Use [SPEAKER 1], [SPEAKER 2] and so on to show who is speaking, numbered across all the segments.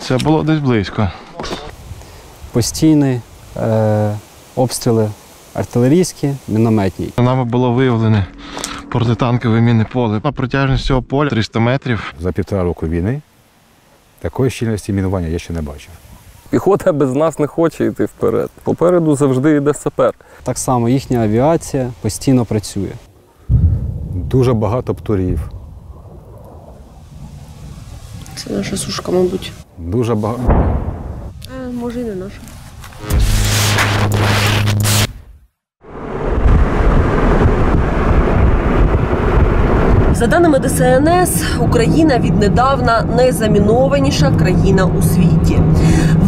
[SPEAKER 1] Це було десь близько.
[SPEAKER 2] Постійні е, обстріли артилерійські, мінометні.
[SPEAKER 1] Нами було виявлене протитанкове мінне поле. На протяжність цього поля 300 метрів.
[SPEAKER 3] За півтора року війни такої щільності мінування я ще не бачив.
[SPEAKER 4] Піхота без нас не хоче йти вперед. Попереду завжди йде сапер.
[SPEAKER 2] Так само їхня авіація постійно працює.
[SPEAKER 3] Дуже багато птурів,
[SPEAKER 5] Це наша сушка, мабуть.
[SPEAKER 3] Дуже багато.
[SPEAKER 5] А, може і не наша. За даними ДСНС, Україна віднедавна найзамінованіша країна у світі.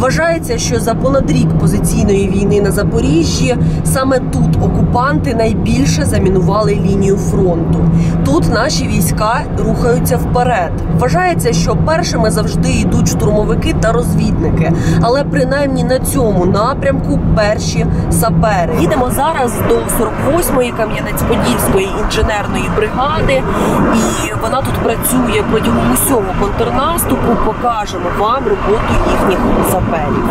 [SPEAKER 5] Вважається, що за понад рік позиційної війни на Запоріжжі саме тут окупанти найбільше замінували лінію фронту. Тут наші війська рухаються вперед. Вважається, що першими завжди йдуть штурмовики та розвідники, але принаймні на цьому напрямку перші сапери. Їдемо зараз до 48-ї Кам'янець-Подільської інженерної бригади, і вона тут працює протягом усього контрнаступу. Покажемо вам роботу їхніх саперів.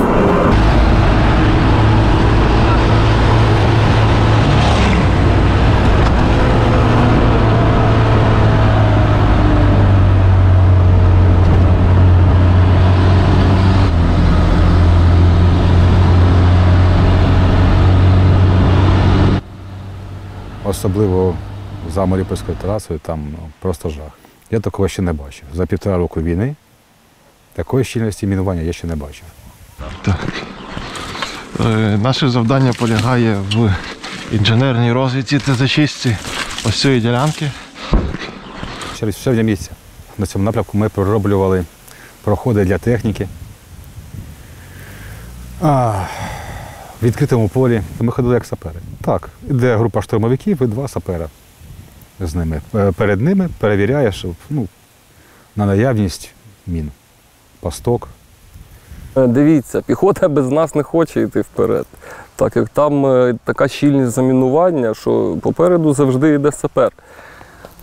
[SPEAKER 3] Особливо за Маріупольською трасою, там ну, просто жах. Я такого ще не бачив. За півтора року війни такої щільності мінування я ще не бачив.
[SPEAKER 1] Е, Наше завдання полягає в інженерній розвідці та зачистці ось цієї ділянки.
[SPEAKER 3] Через для місця. На цьому напрямку ми пророблювали проходи для техніки. А, в відкритому полі ми ходили як сапери. Так, іде група штурмовиків і два сапера з ними. Е, Перед ними перевіряєш ну, на наявність мін. Пасток.
[SPEAKER 4] Е, Дивіться, піхота без нас не хоче йти вперед. Так як там е, така щільність замінування, що попереду завжди йде сапер.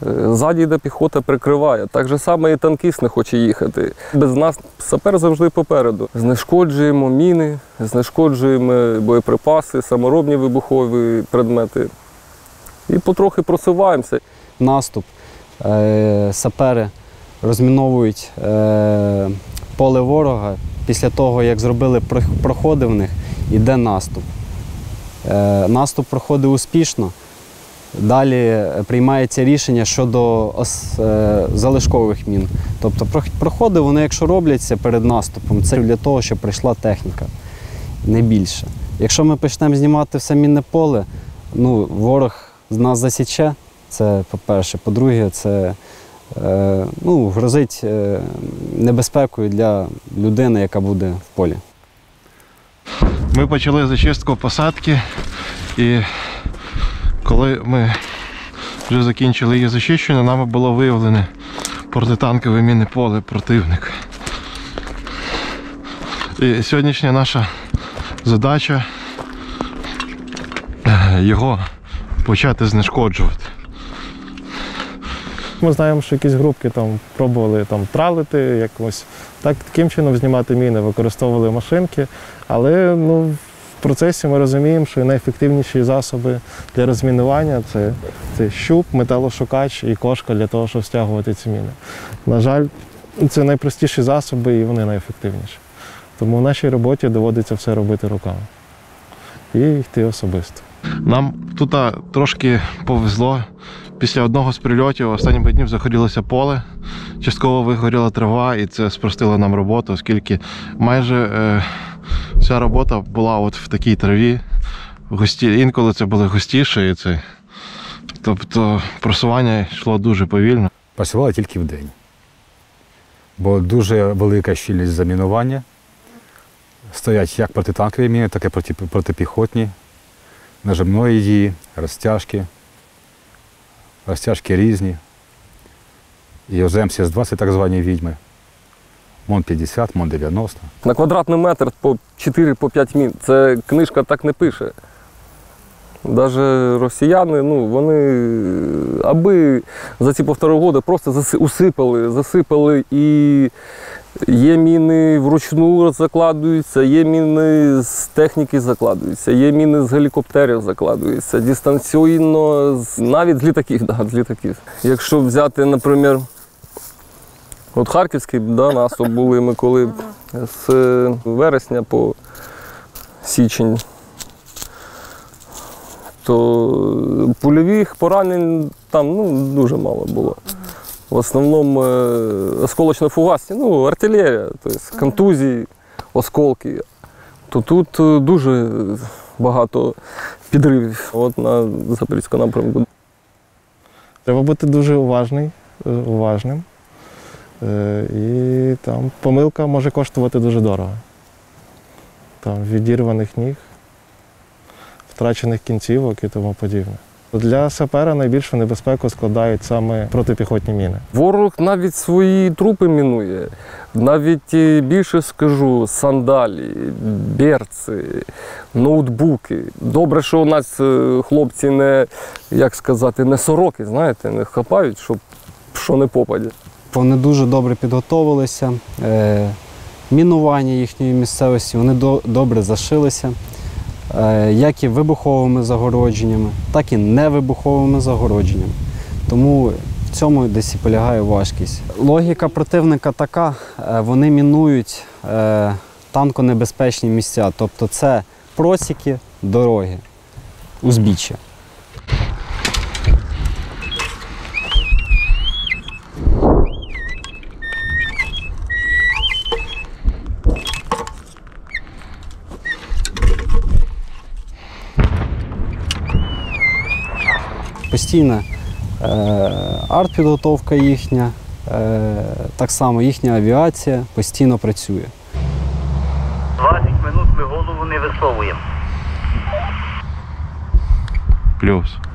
[SPEAKER 4] Е, Ззаді йде піхота прикриває. Так же само і танкіст не хоче їхати. Без нас сапер завжди попереду. Знешкоджуємо міни, знешкоджуємо боєприпаси, саморобні вибухові предмети. І потрохи просуваємося.
[SPEAKER 2] Наступ, сапери розміновують поле ворога. Після того, як зробили проходи в них, іде наступ. Е, наступ проходить успішно. Далі е, приймається рішення щодо е, залишкових мін. Тобто проходи, вони, якщо робляться перед наступом, це для того, щоб прийшла техніка, не більше. Якщо ми почнемо знімати все мінне поле, ну, ворог нас засіче, це по-перше. По-друге, це ну, грозить е, небезпекою для людини, яка буде в полі.
[SPEAKER 1] Ми почали зачистку посадки, і коли ми вже закінчили її зачищення, нами було виявлене протитанкове мінне поле противника. І сьогоднішня наша задача е, його почати знешкоджувати.
[SPEAKER 6] Ми знаємо, що якісь групки там пробували там тралити, якось так таким чином знімати міни, використовували машинки. Але ну, в процесі ми розуміємо, що найефективніші засоби для розмінування це, це щуп, металошукач і кошка для того, щоб стягувати ці міни. На жаль, це найпростіші засоби і вони найефективніші. Тому в нашій роботі доводиться все робити руками і йти особисто.
[SPEAKER 1] Нам тут трошки повезло. Після одного з прильотів останніми днів загорілося поле, частково вигоріла трава, і це спростило нам роботу, оскільки майже е, вся робота була от в такій траві. Густі, інколи це було густіше, і це, тобто просування йшло дуже повільно.
[SPEAKER 3] Працювали тільки в день. Бо дуже велика щільність замінування. Стоять як протитанкові міни, так і протипіхотні, нажимної дії, розтяжки. Розтяжки різні. І ОЗМ-СІС-2 це так звані відьми. МОН-50, МОН-90.
[SPEAKER 4] На квадратний метр по 4-5 мін. Це книжка так не пише. Навіть росіяни, ну, вони аби за ці півтора роки просто заси- усипали, засипали і є міни вручну закладуються, є міни з техніки закладуються, є міни з гелікоптерів закладуються, дистанційно, навіть з літаків, да, з літаків. Якщо взяти, наприклад, от Харківський да, наступ були ми коли з е, вересня по січень то польових поранень там ну, дуже мало було. В основному е, осколочно-фугасні, ну, артилерія, тобто контузії, осколки. То тут е, дуже багато підривів от на Запорізькому напрямку.
[SPEAKER 6] Треба бути дуже уважний, е, уважним. Е, І там помилка може коштувати дуже дорого. Там відірваних ніг, втрачених кінцівок і тому подібне. Для сапера найбільшу небезпеку складають саме протипіхотні міни.
[SPEAKER 4] Ворог навіть свої трупи мінує. Навіть е, більше скажу, сандалі, берці, ноутбуки. Добре, що у нас е, хлопці не, як сказати, не сороки, знаєте, не хапають, щоб що не попаде.
[SPEAKER 2] Вони дуже добре підготовилися. Е, мінування їхньої місцевості, вони до, добре зашилися, як і вибуховими загородженнями, так і невибуховими загородженнями. Тому в цьому десь і полягає важкість. Логіка противника така: е, вони мінують е, танконебезпечні місця, тобто це просіки, дороги, узбіччя. Постійна е, артпідготовка їхня, е, так само їхня авіація постійно працює.
[SPEAKER 7] 20 минут ми голову не висовуємо.
[SPEAKER 1] Плюс.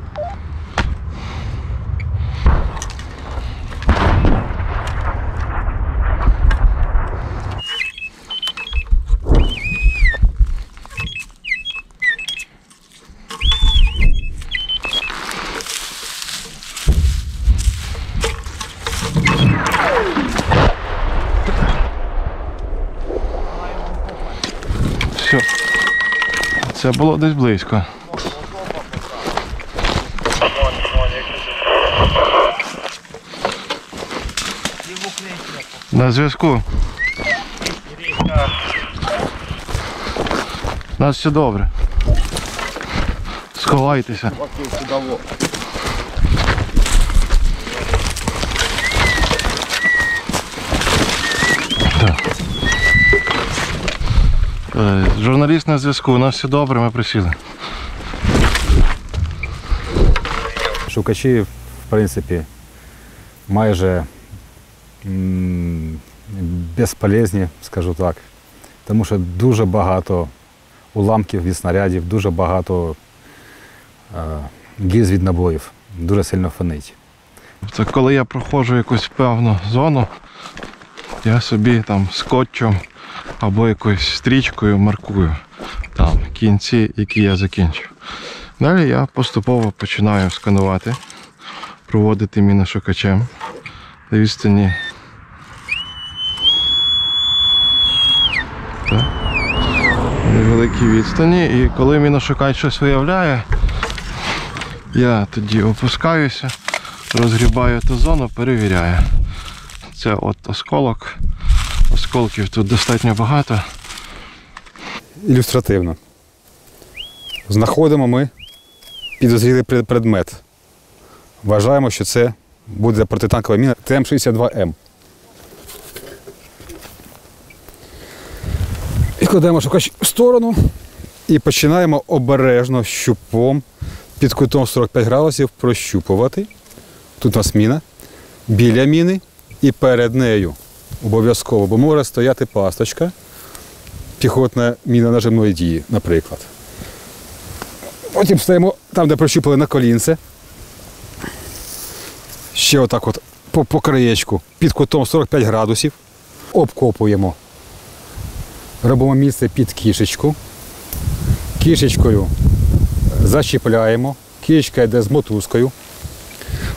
[SPEAKER 1] Все. Це було десь близько. На зв'язку. У нас все добре. Сховайтеся. Журналіст на зв'язку, у нас все добре, ми присіли.
[SPEAKER 3] Шукачі, в принципі, майже безполезні, скажу так. Тому що дуже багато уламків від снарядів, дуже багато е, гільз від набоїв, дуже сильно фонить.
[SPEAKER 1] Це коли я проходжу якусь певну зону, я собі там скотчем або якоюсь стрічкою маркую там кінці, які я закінчив. Далі я поступово починаю сканувати, проводити міношукачем на відстані. Так. Невеликій відстані. І коли міношукач щось виявляє, я тоді опускаюся, розгрібаю ту зону, перевіряю. Це от осколок. Осколків тут достатньо багато.
[SPEAKER 3] Ілюстративно. Знаходимо ми підозрілий предмет. Вважаємо, що це буде протитанкова міна ТМ-62М. І кладемо шукач в сторону і починаємо обережно щупом під кутом 45 градусів прощупувати. Тут у нас міна, біля міни і перед нею. Обов'язково, бо може стояти пасточка піхотна міна нажимної дії, наприклад. Потім стаємо там, де прощупали на колінце. Ще отак от по, по краєчку, під кутом 45 градусів. Обкопуємо. Робимо місце під кішечку. Кішечкою Зачіпляємо. Кічка йде з мотузкою.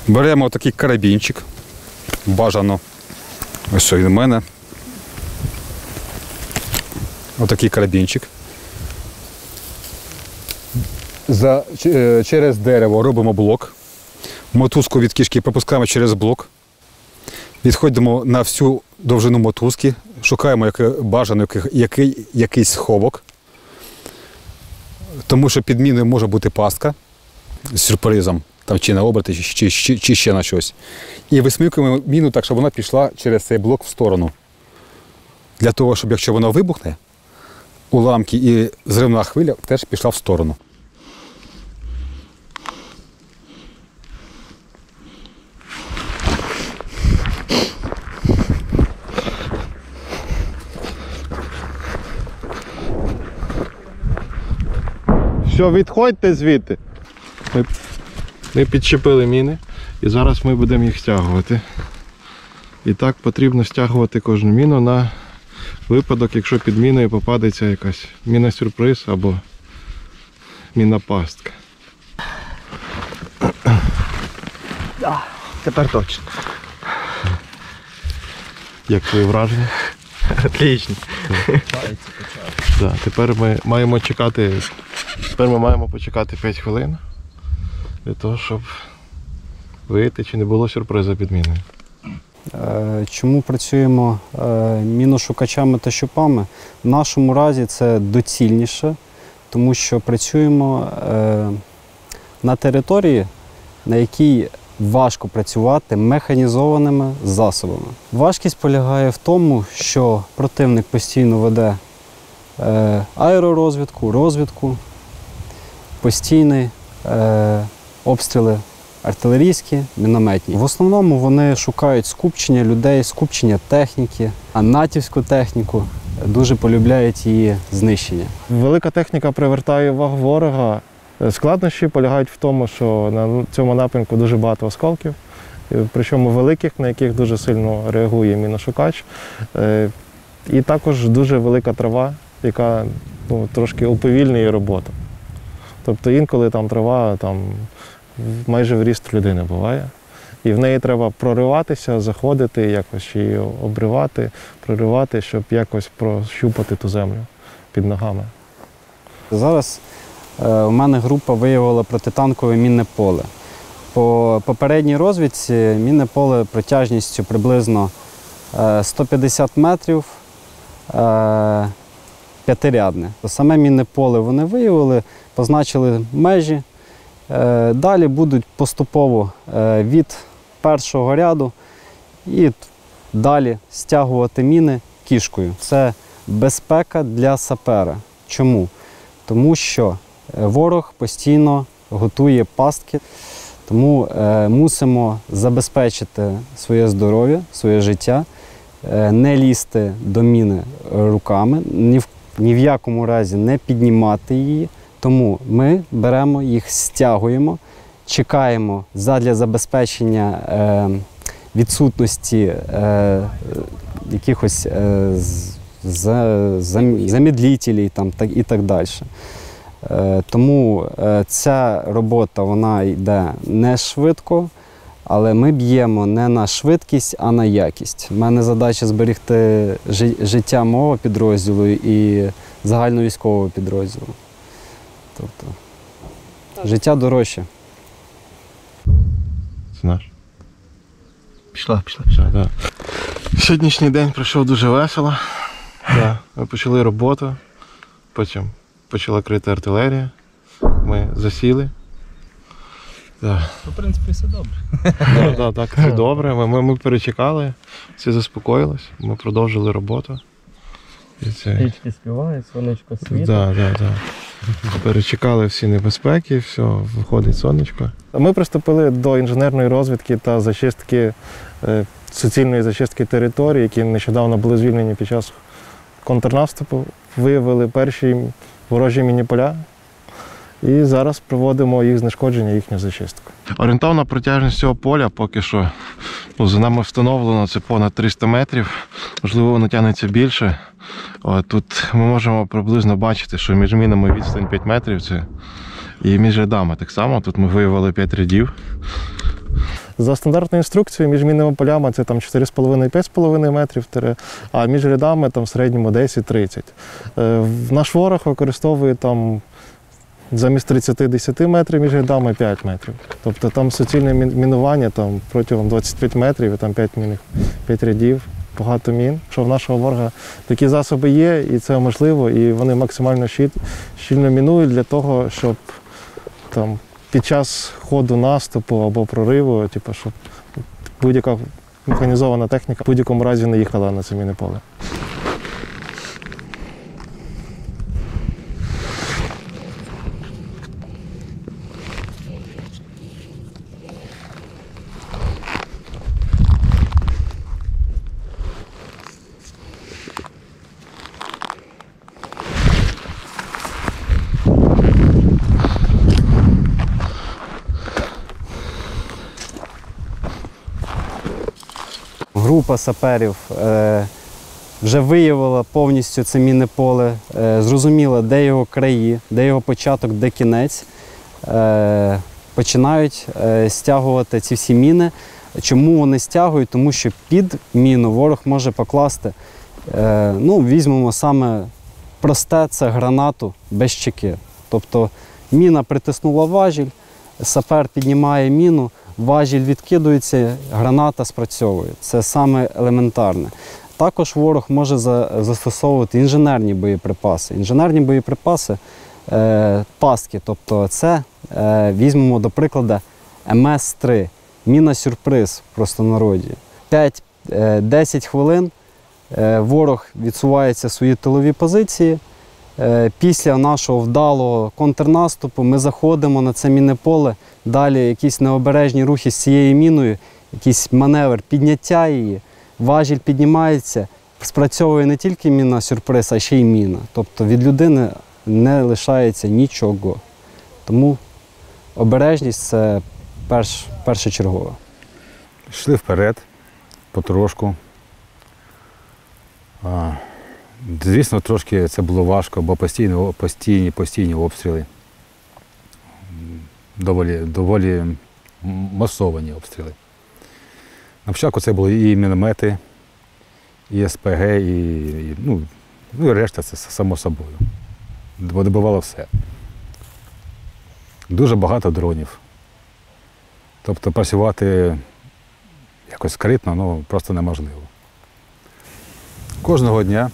[SPEAKER 3] Беремо такий карабінчик. Бажано. Ось що він у мене. Отакий карабінчик. За, е, через дерево робимо блок. Мотузку від кішки пропускаємо через блок. Відходимо на всю довжину мотузки, шукаємо яке, бажано який, який, якийсь сховок. Тому що під міною може бути пастка з сюрпризом, там, чи на оберти, чи, чи, чи, чи ще на щось. І висмикуємо міну так, щоб вона пішла через цей блок в сторону. Для того, щоб якщо вона вибухне, уламки і зривна хвиля теж пішла в сторону.
[SPEAKER 1] Все, відходьте звідти. Ми, підчепили міни і зараз ми будемо їх стягувати. І так потрібно стягувати кожну міну на випадок, якщо під міною попадеться якась міна-сюрприз або міна пастка.
[SPEAKER 8] Тепер точно.
[SPEAKER 1] Як твої враження?
[SPEAKER 8] Отлично.
[SPEAKER 1] Да, тепер ми маємо чекати. Тепер ми маємо почекати 5 хвилин для того, щоб вийти, чи не було сюрпризу під міною.
[SPEAKER 2] Е, Чому працюємо е, міношукачами та щупами? В нашому разі це доцільніше, тому що працюємо е, на території, на якій важко працювати механізованими засобами. Важкість полягає в тому, що противник постійно веде аеророзвідку, розвідку, постійні е, обстріли артилерійські, мінометні. В основному вони шукають скупчення людей, скупчення техніки, а натівську техніку дуже полюбляють її знищення.
[SPEAKER 6] Велика техніка привертає увагу ворога. Складнощі полягають в тому, що на цьому напрямку дуже багато осколків, е, причому великих, на яких дуже сильно реагує міношукач. Е, І також дуже велика трава, яка ну, трошки уповільнює роботу. Тобто інколи там трава там, майже в ріст людини буває. І в неї треба прориватися, заходити, якось її обривати, проривати, щоб якось прощупати ту землю під ногами.
[SPEAKER 2] Зараз е, у мене група виявила протитанкове мінне поле. По попередній розвідці мінне поле протяжністю приблизно е, 150 метрів е, п'ятирядне. Саме мінне поле вони виявили, позначили межі. Е, Далі будуть поступово е, від першого ряду і далі стягувати міни кішкою. Це безпека для сапера. Чому? Тому що е, ворог постійно готує пастки, тому мусимо забезпечити своє здоров'я, своє життя, не лізти до міни руками, ні в якому разі не піднімати її. Тому ми беремо їх, стягуємо, чекаємо задля забезпечення е, відсутності е, якихось е, за- зам- замедлітелей там, так, і так далі. Е, Тому е, ця робота вона йде не швидко, але ми б'ємо не на швидкість, а на якість. У мене задача зберегти жи- життя мого підрозділу і загальновійськового підрозділу. Тобто життя дорожче.
[SPEAKER 1] Це наш.
[SPEAKER 8] Пішла, пішла, пішла.
[SPEAKER 1] Да. Сьогоднішній день пройшов дуже весело. Да. Ми почали роботу, потім почала крити артилерія. Ми засіли. Да.
[SPEAKER 8] Ну, в принципі, все добре.
[SPEAKER 1] Да, да, так, це добре. Ми, ми, ми перечекали, всі заспокоїлись, ми продовжили роботу. І це...
[SPEAKER 8] Річки співають, сонечко світить.
[SPEAKER 1] Да, да, да. Перечекали всі небезпеки, все, виходить сонечко.
[SPEAKER 6] Ми приступили до інженерної розвідки та зачистки е, суцільної зачистки територій, які нещодавно були звільнені під час контрнаступу. Виявили перші ворожі мініполя. І зараз проводимо їх знешкодження, їхню зачистку.
[SPEAKER 1] Орієнтовна протяжність цього поля поки що ну, за нами встановлено це понад 300 метрів. Можливо, воно тягнеться більше. О, Тут ми можемо приблизно бачити, що між мінами відстань 5 метрів. Це І між рядами так само. Тут ми виявили 5 рядів.
[SPEAKER 6] За стандартною інструкцією між мінними полями це там 4,5-5,5 метрів, а між рядами там в середньому 10-30. Е, Наш ворог використовує там замість 30-10 метрів між рядами 5 метрів. Тобто там суцільне мінування там, протягом 25 метрів і там 5, мінних, 5 рядів, багато мін. Що в нашого ворога такі засоби є, і це можливо, і вони максимально щільно мінують для того, щоб там під час ходу наступу або прориву, типу, щоб будь-яка механізована техніка в будь-якому разі не їхала на це мінне поле.
[SPEAKER 2] Група саперів е, вже виявила повністю це мінне поле, е, зрозуміла, де його краї, де його початок, де кінець. Е, починають стягувати ці всі міни. Чому вони стягують? Тому що під міну ворог може покласти. Ну, візьмемо саме просте це гранату без чеки. Тобто міна притиснула важіль, сапер піднімає міну, важіль відкидується, граната спрацьовує. Це саме елементарне. Також ворог може застосовувати інженерні боєприпаси. Інженерні боєприпаси е, паски, тобто це е, візьмемо до прикладу МС-3, міна сюрприз в простонароді. 5-10 хвилин е, ворог відсувається в свої тилові позиції. Е, Після нашого вдалого контрнаступу ми заходимо на це мінне поле. Далі якісь необережні рухи з цією міною, якийсь маневр підняття її, важіль піднімається, спрацьовує не тільки міна сюрприз, а ще й міна. Тобто від людини не лишається нічого. Тому обережність це перш, першочергове.
[SPEAKER 3] Йшли вперед, потрошку. А, звісно, трошки це було важко, бо постійні, постійні, постійні обстріли. Доволі, доволі масовані обстріли. На це були і міномети, і СПГ, і, і, ну, ну і решта це само собою. Бо добивало все. Дуже багато дронів. Тобто працювати якось скритно, ну просто неможливо. Кожного дня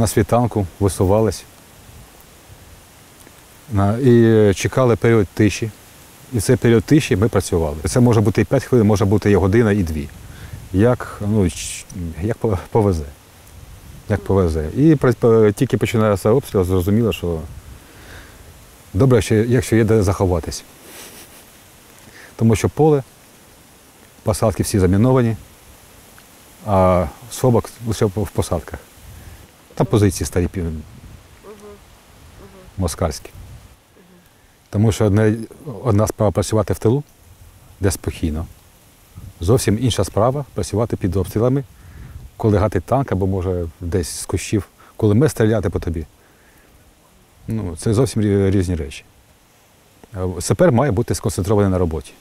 [SPEAKER 3] на світанку висувались і чекали період тиші. І цей період тиші ми працювали. Це може бути і 5 хвилин, може бути і година, і дві. Як, ну, як повезе. Як повезе. І тільки починається обстріл, зрозуміло, що добре, якщо є де заховатись. Тому що поле, посадки всі заміновані, а собак лише в посадках. Та позиції старі москальські. Тому що одне, одна справа працювати в тилу, де спокійно. Зовсім інша справа працювати під обстрілами, коли гати танк або може десь з кущів, коли ми стріляти по тобі. Ну, це зовсім різні речі. Сапер має бути сконцентрований на роботі.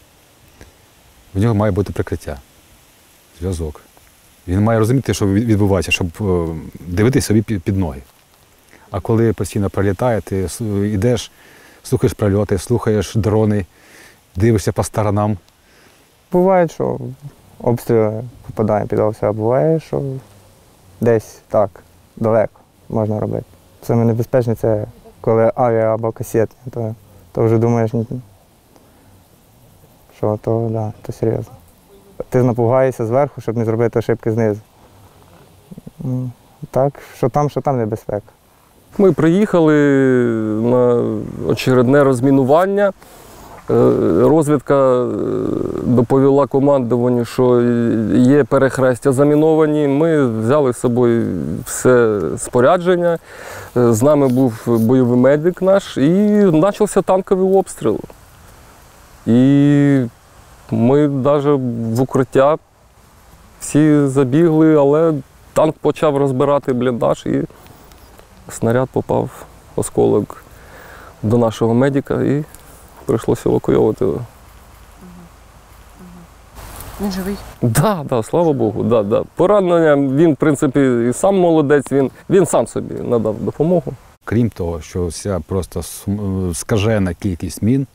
[SPEAKER 3] В нього має бути прикриття, зв'язок. Він має розуміти, що відбувається, щоб е, дивитися собі під ноги. А коли постійно прилітає, ти йдеш, слухаєш прильоти, слухаєш дрони, дивишся по сторонам.
[SPEAKER 9] Буває, що обстріли попадає під обстріл, а буває, що десь так, далеко можна робити. Саме небезпечне це коли авіа або касетні, то, то вже думаєш, що то, да, то серйозно. Ти напугаєшся зверху, щоб не зробити ошибки знизу. Так, що там, що там небезпека.
[SPEAKER 4] Ми приїхали на очередне розмінування. Е, Розвідка е, доповіла командуванню, що є перехрестя заміновані. Ми взяли з собою все спорядження. Е, З нами був бойовий медик наш, і почався танковий обстріл. І ми навіть в укриття всі забігли, але танк почав розбирати бліндаж і снаряд попав, осколок до нашого медика і прийшлося евакуйовувати. його.
[SPEAKER 5] Він живий.
[SPEAKER 4] Да, да, слава Богу, да, да. Поранення він, в принципі, і сам молодець, він, він сам собі надав допомогу.
[SPEAKER 3] Крім того, що вся просто скажена кількість мін,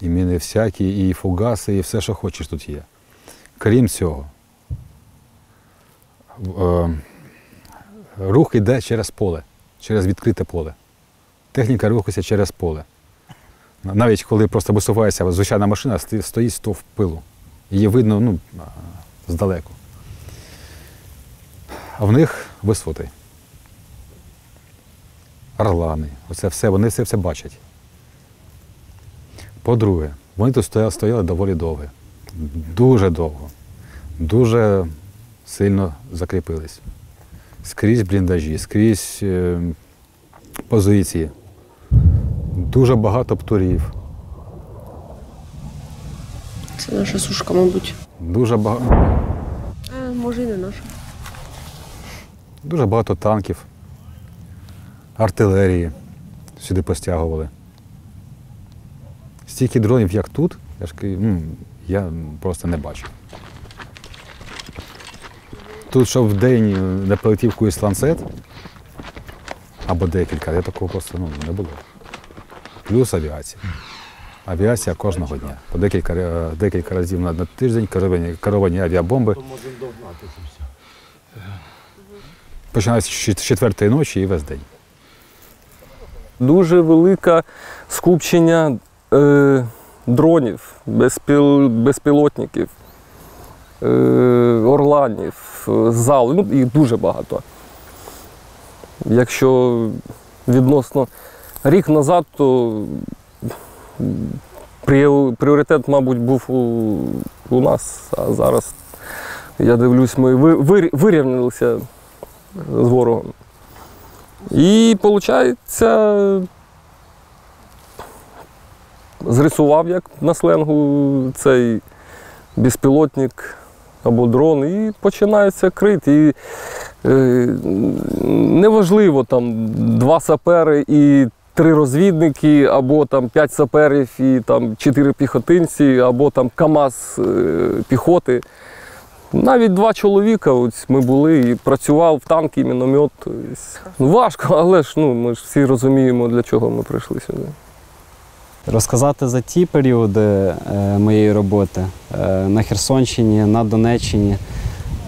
[SPEAKER 3] і міни всякі, і фугаси, і все, що хочеш тут є. Крім цього, е, рух йде через поле, через відкрите поле. Техніка рухається через поле. Навіть коли просто висувається звичайна машина, стоїть стовп пилу. Її видно ну, здалеку. А в них висоти. Орлани, оце все, вони це все бачать. По-друге, вони тут стояли, стояли доволі довго. Дуже довго. Дуже сильно закріпились. Скрізь бліндажі, скрізь е, позиції. Дуже багато птурів.
[SPEAKER 5] Це наша сушка, мабуть.
[SPEAKER 3] Дуже багато.
[SPEAKER 5] А, може, і не наша.
[SPEAKER 3] Дуже багато танків, артилерії сюди постягували. Стільки дронів, як тут, я ж ну, я просто не бачу. Тут, щоб в день не полетів кусь ланцет або декілька, я такого просто ну, не було. Плюс авіація. Авіація кожного дня. По декілька, декілька разів на тиждень керовані, керовані авіабомби. Починається з четвертої ночі і весь день.
[SPEAKER 4] Дуже велике скупчення е, дронів, безпіл, безпілотників, е, орланів, зал, ну їх дуже багато. Якщо відносно рік назад, то пріоритет, мабуть, був у, у нас, а зараз я дивлюсь, ми ви- вир- вирівнялися з ворогом. І виходить, зрисував як на сленгу цей безпілотник або дрон, і починається крит. І е, неважливо там два сапери і три розвідники, або там п'ять саперів і там чотири піхотинці, або там КАМАЗ е, піхоти. Навіть два чоловіка, ось ми були і працював танк і міномет. Ну, важко, але ж ну, ми ж всі розуміємо, для чого ми прийшли сюди.
[SPEAKER 2] Розказати за ті періоди е, моєї роботи е, на Херсонщині, на Донеччині.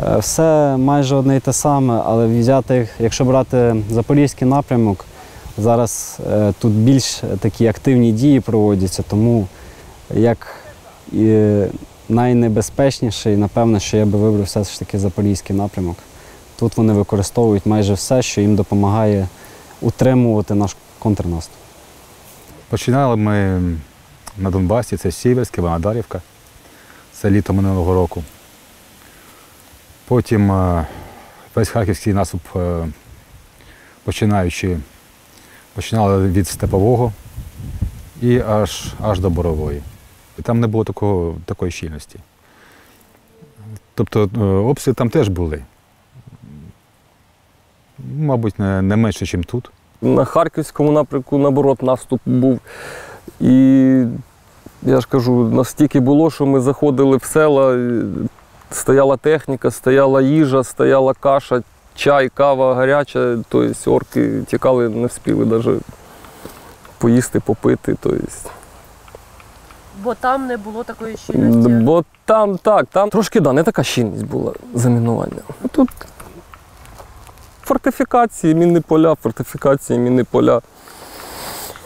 [SPEAKER 2] е, Все майже одне і те саме, але взяти, якщо брати Запорізький напрямок, зараз тут більш такі активні дії проводяться, тому як і найнебезпечніший, напевно, що я би вибрав все ж таки Запорізький напрямок. Тут вони використовують майже все, що їм допомагає утримувати наш контрнаступ.
[SPEAKER 3] Починали ми на Донбасі, це Сіверськ, Іванодарівка. Це літо минулого року. Потім е, весь харківський наступ, е, починаючи, починали від Степового і аж, аж до Борової. І там не було такого, такої щільності. Тобто е, обстріли там теж були. Мабуть, не менше, ніж тут.
[SPEAKER 4] На Харківському напрямку, наоборот, наступ був. І я ж кажу, настільки було, що ми заходили в села, стояла техніка, стояла їжа, стояла каша, чай, кава гаряча. Тобто орки тікали, не встигли навіть поїсти, попити. Тобто.
[SPEAKER 5] Бо там не було такої щільності.
[SPEAKER 4] Бо там так, там трошки да, не така щільність була замінування. Тут фортифікації, мінні поля, фортифікації, мінні поля.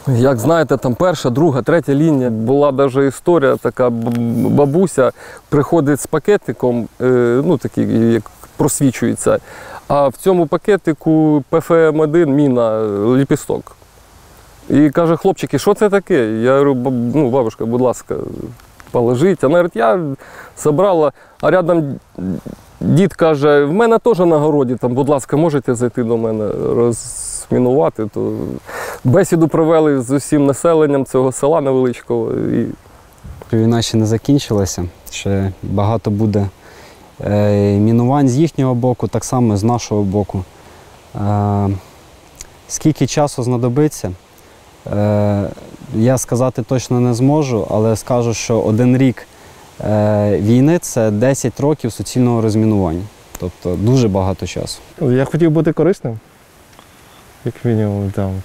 [SPEAKER 4] Як знаєте, там перша, друга, третя лінія. Була навіть історія, така бабуся приходить з пакетиком, е, ну такий, як просвічується. А в цьому пакетику ПФМ-1 міна ліпісток. І каже, хлопчики, що це таке? Я говорю, «Баб- ну, бабушка, будь ласка, положіть. Вона говорить, я забрала, а рядом дід каже, в мене теж на городі, там, будь ласка, можете зайти до мене розмінувати. То бесіду провели з усім населенням цього села невеличкого. І
[SPEAKER 2] Війна ще не закінчилася, ще багато буде е, мінувань з їхнього боку, так само з нашого боку. Е, скільки часу знадобиться, Е, я сказати точно не зможу, але скажу, що один рік війни це 10 років суцільного розмінування. Тобто дуже багато часу.
[SPEAKER 6] Я хотів бути корисним, як мінімум, там,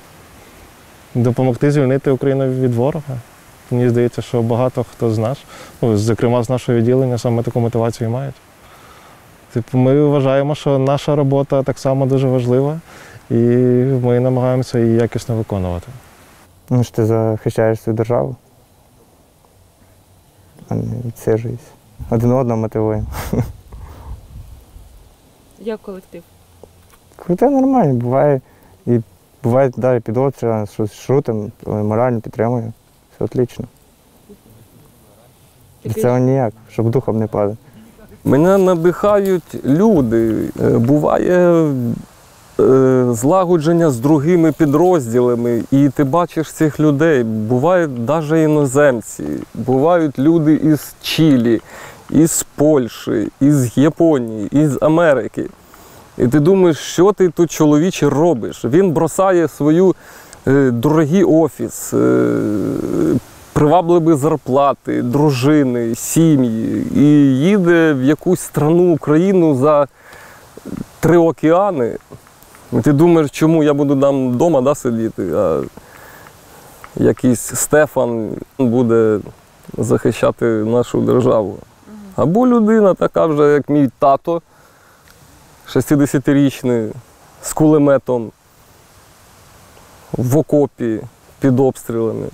[SPEAKER 6] допомогти звільнити Україну від ворога. Мені здається, що багато хто з нас, ну, зокрема з нашого відділення, саме таку мотивацію мають. Типу, ми вважаємо, що наша робота так само дуже важлива, і ми намагаємося її якісно виконувати.
[SPEAKER 9] Ну що ти захищаєш свою державу, а не відсиджуєшся. Один одного мотивуємо.
[SPEAKER 5] Як колектив?
[SPEAKER 9] Круте нормально, буває. І буває далі під обстрілами, щось але морально підтримую. Все отлично. Без цього ніяк, щоб духом не падав.
[SPEAKER 4] Мене надихають люди. Е, Буває злагодження з другими підрозділами, і ти бачиш цих людей. Бувають навіть іноземці, бувають люди із Чилі, із Польщі, із Японії, із Америки. І ти думаєш, що ти тут чоловіче робиш? Він бросає свою е, дорогий офіс, е, привабливі зарплати, дружини, сім'ї і їде в якусь страну Україну за три океани. І ти думаєш, чому я буду там вдома да, сидіти, а якийсь Стефан буде захищати нашу державу. Або людина така вже, як мій тато, 60-річний, з кулеметом в окопі під обстрілами.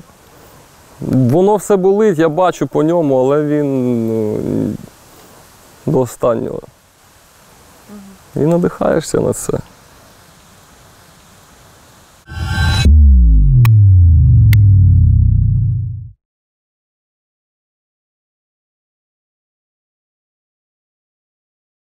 [SPEAKER 4] Воно все болить, я бачу по ньому, але він ну, до останнього. І надихаєшся на це.